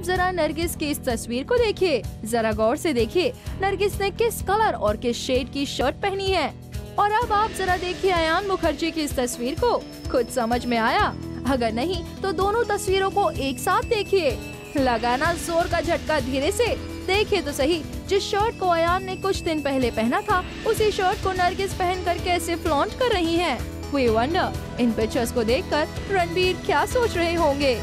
आप जरा नरगिस की इस तस्वीर को देखिए। जरा गौर से देखिए, नरगिस ने किस कलर और किस शेड की शर्ट पहनी है। और अब आप जरा देखिए अयान मुखर्जी की इस तस्वीर को। खुद समझ में आया? अगर नहीं तो दोनों तस्वीरों को एक साथ देखिए। लगाना ज़ोर का झटका धीरे से। देखिए तो सही, जिस शर्ट को अयान ने कुछ दिन पहले पहना था, उसी शर्ट को नरगिस पहन कर कैसे फ्लॉन्ट कर रही हैं। वी वंडर इन पिक्चर्स को देखकर रणबीर क्या सोच रहे होंगे?